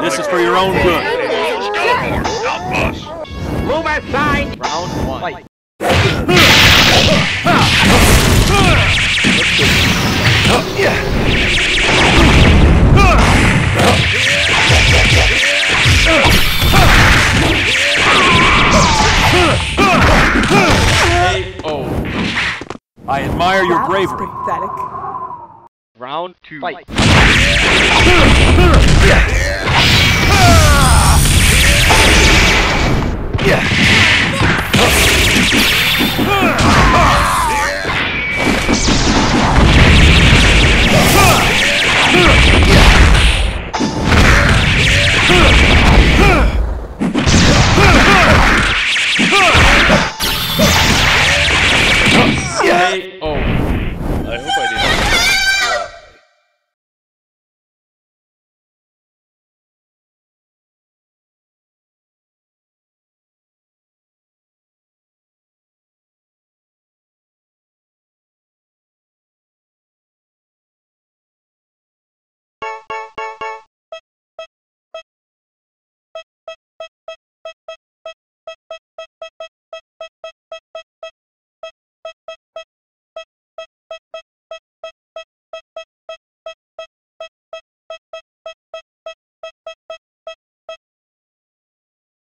This is for your own good. Move aside! Round one. Fight. I admire your bravery. pathetic. Round two. Fight. や。